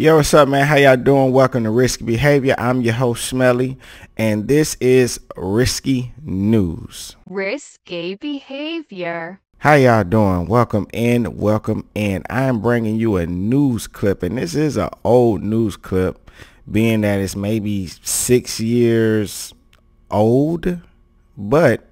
Yo, what's up, man? How y'all doing? Welcome to Risky Behavior. I'm your host, Smelly, and this is Risky News. Risky behavior. How y'all doing? Welcome in, welcome in. I am bringing you a news clip, and this is an old news clip, being that it's maybe six years old, but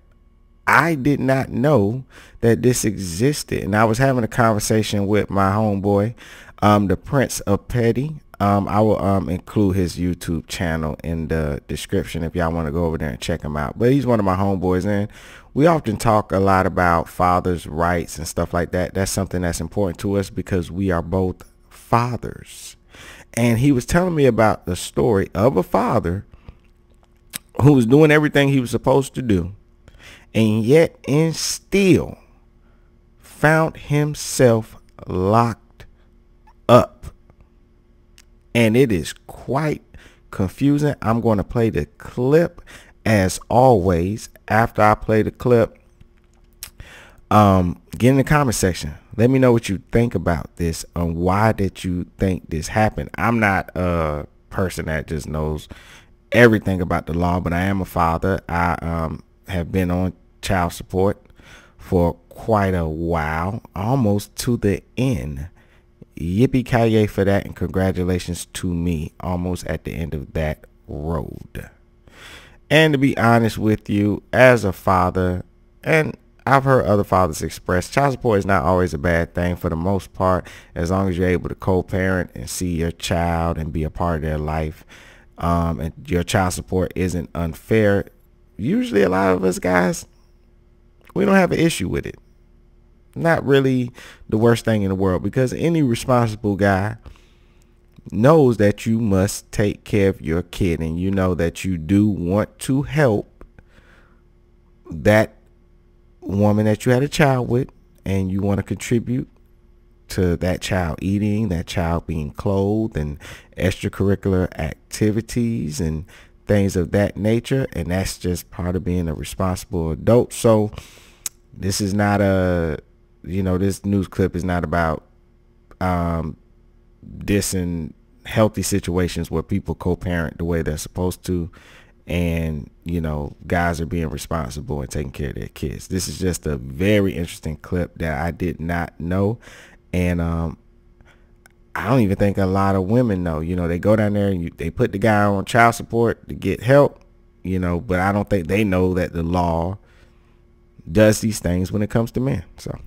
I did not know that this existed. And I was having a conversation with my homeboy, um, the Prince of Petty. Um, I will um, include his YouTube channel in the description if y'all want to go over there and check him out. But he's one of my homeboys, and we often talk a lot about fathers' rights and stuff like that. That's something that's important to us because we are both fathers. And he was telling me about the story of a father who was doing everything he was supposed to do, and yet and still found himself locked up. And it is quite confusing. I'm going to play the clip as always. After I play the clip, um, get in the comment section. Let me know what you think about this and why did you think this happened. I'm not a person that just knows everything about the law, but I am a father. I um, have been on child support for quite a while, almost to the end yippee ki for that and congratulations to me. Almost at the end of that road. And to be honest with you as a father and I've heard other fathers express child support is not always a bad thing for the most part as long as you're able to co-parent and see your child and be a part of their life um, and your child support isn't unfair. Usually a lot of us guys we don't have an issue with it not really the worst thing in the world because any responsible guy knows that you must take care of your kid and you know that you do want to help that woman that you had a child with and you want to contribute to that child eating, that child being clothed and extracurricular activities and things of that nature. And that's just part of being a responsible adult. So this is not a you know, this news clip is not about um, dissing healthy situations where people co-parent the way they're supposed to and you know guys are being responsible and taking care of their kids. This is just a very interesting clip that i did not know. And um, i don't even think a lot of women know. You know they go down there and you, they put the guy on child support to get help you know but i don't think they know that the law does these things when it comes to men so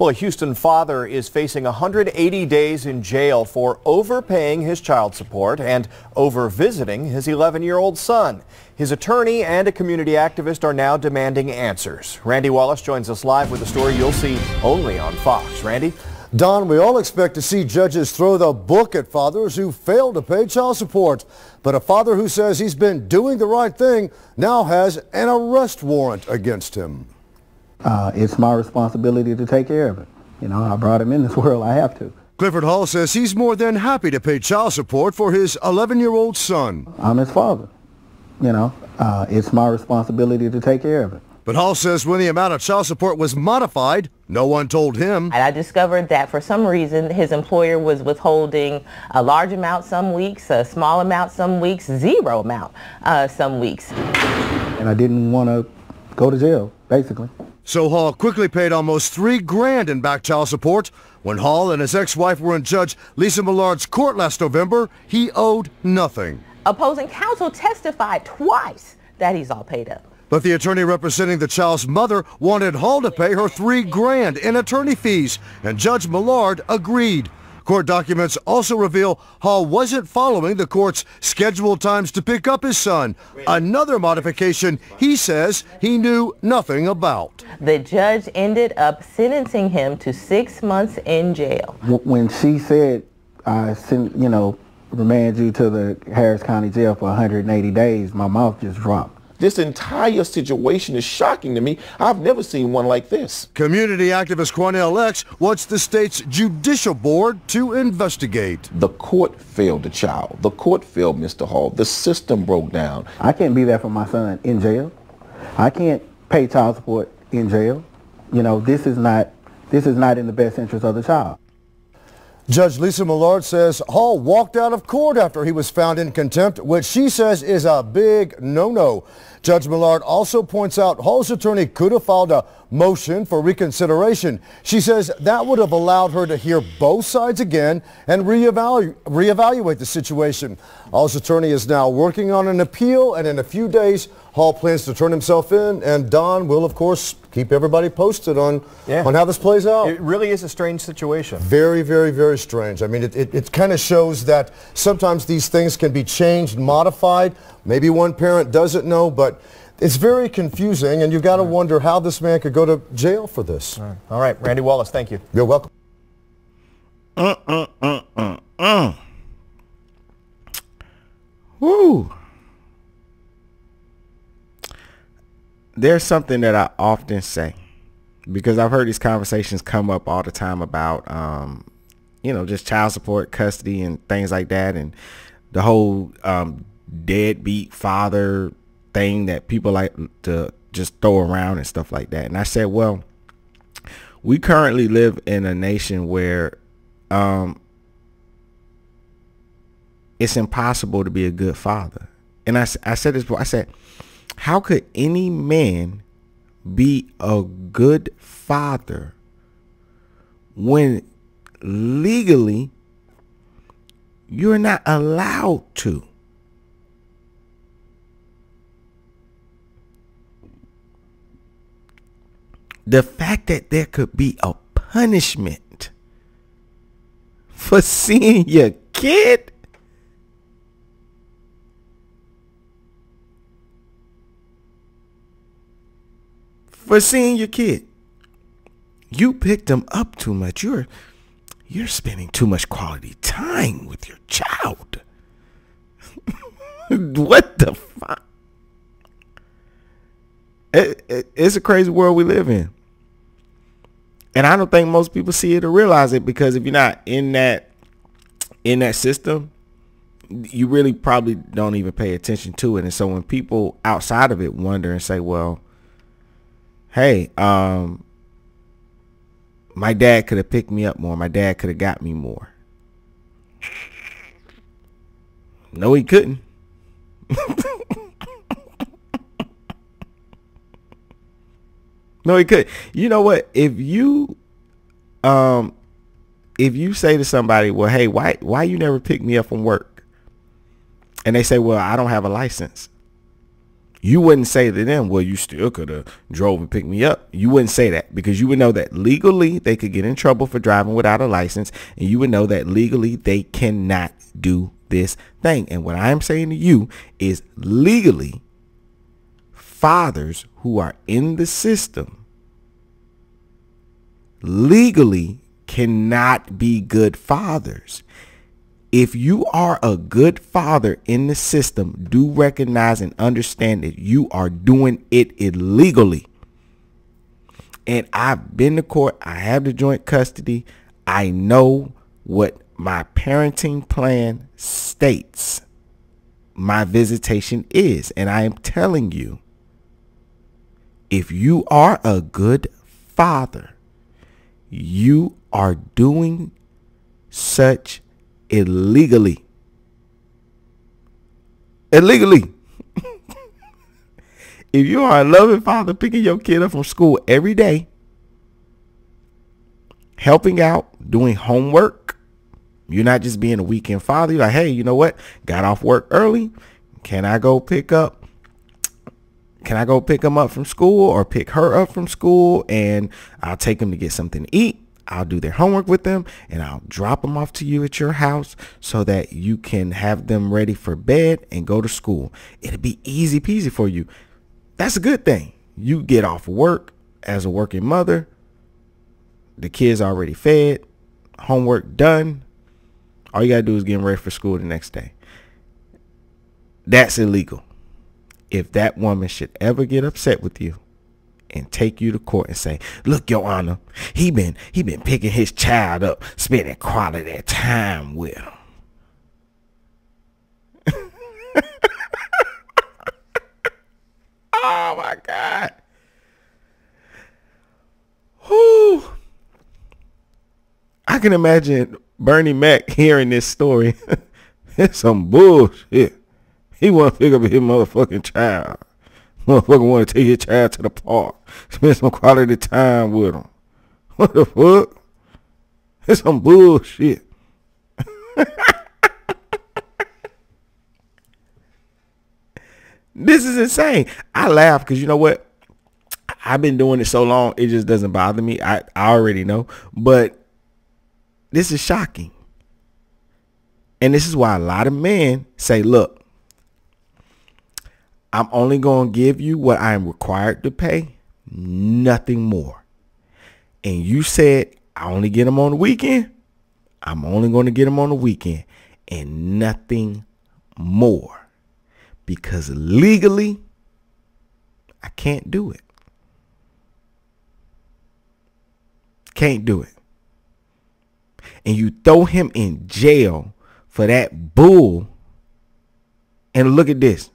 well, a Houston father is facing 180 days in jail for overpaying his child support and over visiting his 11-year-old son. His attorney and a community activist are now demanding answers. Randy Wallace joins us live with a story you'll see only on Fox. Randy? Don, we all expect to see judges throw the book at fathers who fail to pay child support. But a father who says he's been doing the right thing now has an arrest warrant against him uh, it's my responsibility to take care of it. You know, I brought him in this world. I have to. Clifford Hall says he's more than happy to pay child support for his 11-year-old son. I'm his father. You know, uh, it's my responsibility to take care of it. But Hall says when the amount of child support was modified, no one told him. And I discovered that for some reason his employer was withholding a large amount some weeks, a small amount some weeks, zero amount uh, some weeks. And I didn't want to go to jail, basically. So Hall quickly paid almost three grand in back child support. When Hall and his ex-wife were in Judge Lisa Millard's court last November, he owed nothing. Opposing counsel testified twice that he's all paid up. But the attorney representing the child's mother wanted Hall to pay her three grand in attorney fees, and Judge Millard agreed. Court documents also reveal Hall wasn't following the court's scheduled times to pick up his son, another modification he says he knew nothing about. The judge ended up sentencing him to six months in jail. When she said, I sent, you know, remand you to the Harris County Jail for 180 days, my mouth just dropped. This entire situation is shocking to me. I've never seen one like this. Community activist Quanell X wants the state's judicial board to investigate. The court failed the child. The court failed Mr. Hall. The system broke down. I can't be there for my son in jail. I can't pay child support in jail. You know, this is not this is not in the best interest of the child. Judge Lisa Millard says Hall walked out of court after he was found in contempt, which she says is a big no-no. Judge Millard also points out Hall's attorney could have filed a motion for reconsideration. She says that would have allowed her to hear both sides again and reevalu- reevaluate the situation. Hall's attorney is now working on an appeal, and in a few days, Hall plans to turn himself in, and Don will, of course, keep everybody posted on, Yeah. on how this plays out. It really is a strange situation. Very, very, very strange. I mean, it, it, it kind of shows that sometimes these things can be changed, modified. Maybe one parent doesn't know, but it's very confusing, and you've got to wonder how this man could go to jail for this. All right, Randy Wallace, thank you. You're welcome. Uh, uh, uh, uh, uh. Woo. There's something that I often say because I've heard these conversations come up all the time about, um, you know, just child support, custody, and things like that, and the whole um, deadbeat father thing that people like to just throw around and stuff like that. And I said, well, we currently live in a nation where um, it's impossible to be a good father. And I, I said this before. I said, how could any man be a good father when legally you're not allowed to? The fact that there could be a punishment for seeing your kid for seeing your kid. You picked them up too much. You're you're spending too much quality time with your child. what the? It, it- it's a crazy world we live in. And I don't think most people see it or realize it because if you're not in that in that system, you really probably don't even pay attention to it. And so when people outside of it wonder and say, well, hey, um, my dad could have picked me up more. My dad could have got me more. No, he couldn't. no, he could. You know what? If you, um, if you say to somebody, well, hey, why, why you never pick me up from work? And they say, well, I don't have a license you wouldn't say to them, well, you still could have drove and picked me up. You wouldn't say that because you would know that legally they could get in trouble for driving without a license. And you would know that legally they cannot do this thing. And what I'm saying to you is legally fathers who are in the system legally cannot be good fathers if you are a good father in the system, do recognize and understand that you are doing it illegally. And I've been to court. I have the joint custody. I know what my parenting plan states my visitation is. And I am telling you, if you are a good father, you are doing such illegally. Illegally. if you are a loving father picking your kid up from school every day, helping out, doing homework, you're not just being a weekend father. You're like, hey, you know what? Got off work early. Can I go pick up? Can I go pick them up from school or pick her up from school and I'll take them to get something to eat? I'll do their homework with them and I'll drop them off to you at your house so that you can have them ready for bed and go to school. It'll be easy peasy for you. That's a good thing. You get off work as a working mother. The kids already fed, homework done. All you got to do is get them ready for school the next day. That's illegal. If that woman should ever get upset with you, and take you to court and say, "Look, Your Honor, he been he been picking his child up, spending quality time with him." oh my God! Whew. I can imagine Bernie Mac hearing this story, it's some bullshit. He want to pick up his motherfucking child. Motherfucker want to take his child to the park, spend some quality time with him. What the fuck? It's some bullshit. this is insane. I laugh because you know what? I've been doing it so long, it just doesn't bother me. I, I already know. But this is shocking. And this is why a lot of men say, look, I'm only going to give you what I am required to pay, nothing more. And you said I only get them on the weekend. I'm only going to get them on the weekend and nothing more. Because legally, I can't do it. Can't do it. And you throw him in jail for that bull. And look at this.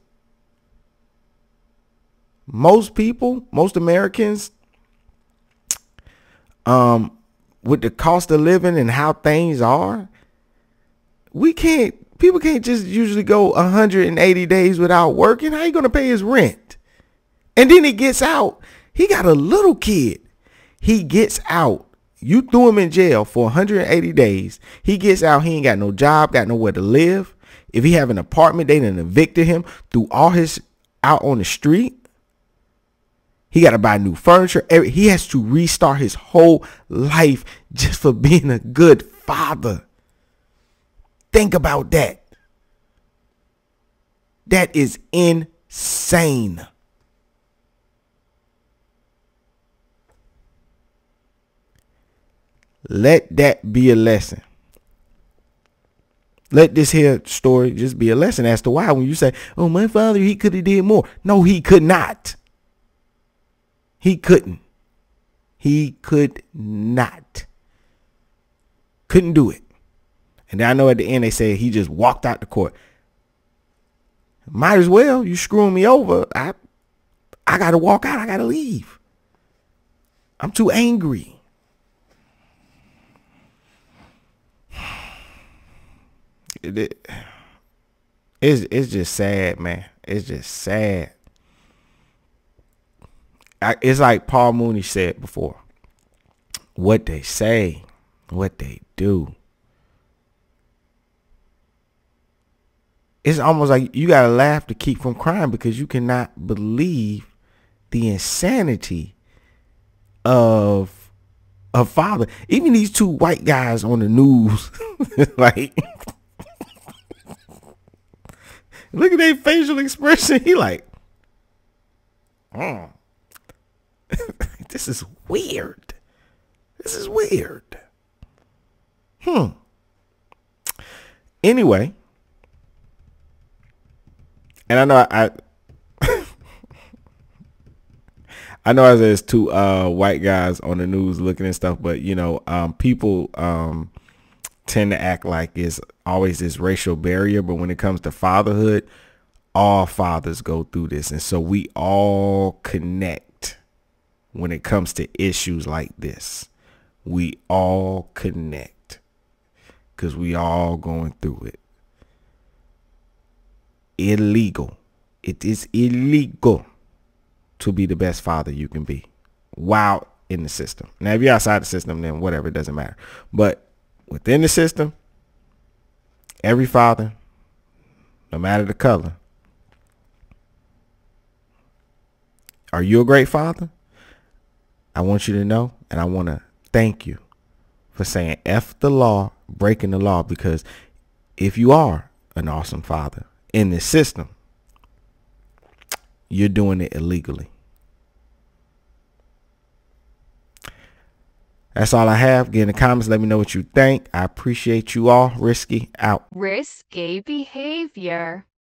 Most people, most Americans, um, with the cost of living and how things are, we can't people can't just usually go 180 days without working. How you gonna pay his rent? And then he gets out. He got a little kid. He gets out. You threw him in jail for 180 days. He gets out. He ain't got no job, got nowhere to live. If he have an apartment, they done evicted him Threw all his out on the street. He got to buy new furniture. He has to restart his whole life just for being a good father. Think about that. That is insane. Let that be a lesson. Let this here story just be a lesson as to why when you say, oh, my father, he could have did more. No, he could not. He couldn't. He could not. Couldn't do it. And I know at the end they said he just walked out the court. Might as well. You screwing me over. I I gotta walk out. I gotta leave. I'm too angry. It, it, it's it's just sad, man. It's just sad. It's like Paul Mooney said before. What they say, what they do. It's almost like you gotta laugh to keep from crying because you cannot believe the insanity of a father. Even these two white guys on the news, like, look at their facial expression. He like, oh. this is weird. This is weird. Hmm. Anyway, and I know I, I know there's two uh, white guys on the news looking and stuff, but you know, um, people um, tend to act like it's always this racial barrier. But when it comes to fatherhood, all fathers go through this, and so we all connect when it comes to issues like this. We all connect because we all going through it. Illegal. It is illegal to be the best father you can be while in the system. Now, if you're outside the system, then whatever, it doesn't matter. But within the system, every father, no matter the color, are you a great father? I want you to know and I want to thank you for saying F the law, breaking the law, because if you are an awesome father in this system, you're doing it illegally. That's all I have. Get in the comments. Let me know what you think. I appreciate you all. Risky out. Risky behavior.